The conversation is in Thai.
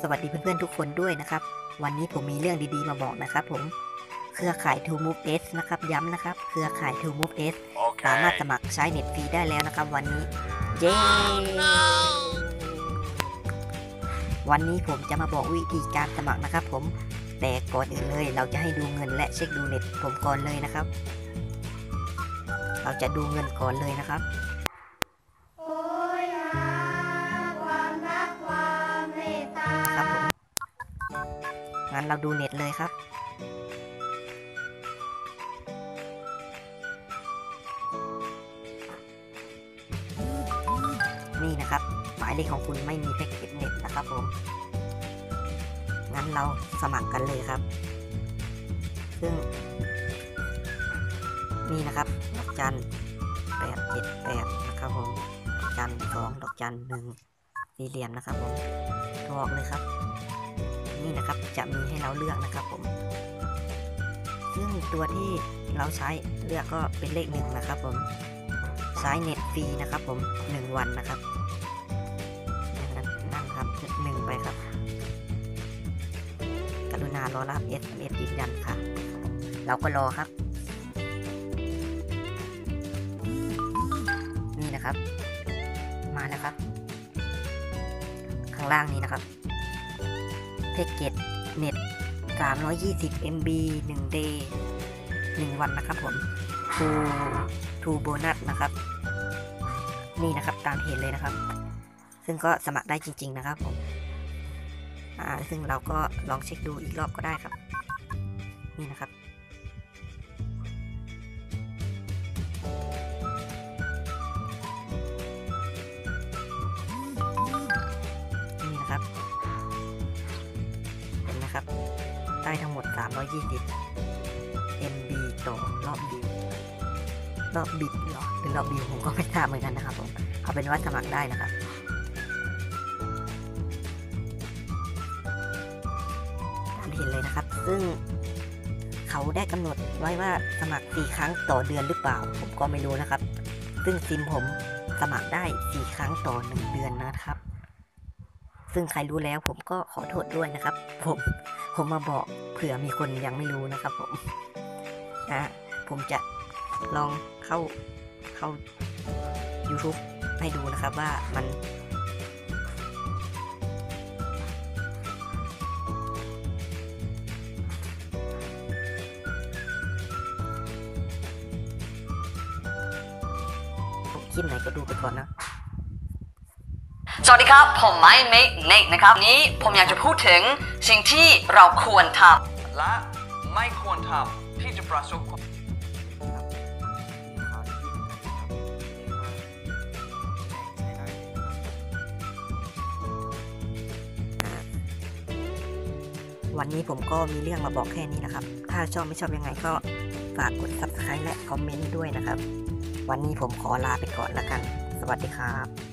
สวัสดีเพื่อนๆทุกคนด้วยนะครับ วันนี้ผมมีเรื่องดีๆมาบอกนะครับผม เครือข่าย To Move S นะครับ ย้ำนะครับ เครือข่าย To Move S สามารถสมัครใช้เน็ตฟรีได้แล้วนะครับ วันนี้ เย้ วันนี้ผมจะมาบอกวิธีการสมัครนะครับ ผม แต่ก่อนอื่นเลย เราจะให้ดูเงินและเช็คดูเน็ตผมก่อนเลยนะครับ เราจะดูเงินก่อนเลยนะครับ งั้นเราดูเน็ตเลยครับ นี่นะครับหมายเลขของคุณไม่มีแพ็กเกจเน็ตนะครับผม งั้นเราสมัครกันเลยครับ ซึ่ง นี่นะครับดอกจันแปดเจ็ดแปดนะครับผมดอกจันสองดอกจันหนึ่งสี่เหลี่ยมนะครับผมโทรออกเลยครับ นี่นะครับ จะมีให้เราเลือกนะครับผมซึ่งตัวที่เราใช้เลือกก็เป็นเลขหนึ่งนะครับผมใช้เน็ตฟรีนะครับผมหนึ่งวันนะครับนั่นนั่นครับหนึ่งไปครับ กรุณารอรับ SMS ยืนยันค่ะ เราก็รอครับ นี่นะครับ มาแล้วครับ ข้างล่างนี้นะครับ แพ็กเกจเน็ต 320 MB 1 day 1 วันนะครับผมทูทูโบนัสนะครับ นี่นะครับตามเห็นเลยนะครับ ซึ่งก็สมัครได้จริง ๆ นะครับผมอ่าซึ่งเราก็ลองเช็คดูอีกรอบก็ได้ครับ นี่นะครับ 120 MB ต่อรอบบิวรอบบิดหรอหรือรอบบิวผมก็ไม่ทราบเหมือนกันนะครับผมเอาเป็นว่าสมัครได้นะครับตามที่เห็นเลยนะครับ ซึ่งเขาได้กำหนดไว้ว่าสมัคร 4 ครั้งต่อเดือนหรือเปล่า ผมก็ไม่รู้นะครับ ซึ่งซิมผมสมัครได้ 4 ครั้งต่อ 1 เดือนนะครับ ซึ่งใครรู้แล้วผมก็ขอโทษด้วยนะครับ ผมผมมาบอก เผื่อมีคนยังไม่รู้นะครับผมนะผมจะลองเข้าเข้า YouTube ให้ดูนะครับว่ามันคลิปไหนก็ดูไปก่อนนะ สวัสดีครับ ผมไมค์เมกเนกนะครับวันนี้ผมอยากจะพูดถึงสิ่งที่เราควรทและไม่ควรทำที่จะประสบความวันนี้ผมก็มีเรื่องมาบอกแค่นี้นะครับ ถ้าชอบไม่ชอบยังไงก็ฝากกด subscribe และคอมเมนต์ด้วยนะครับ วันนี้ผมขอลาไปก่อนแล้วกัน สวัสดีครับ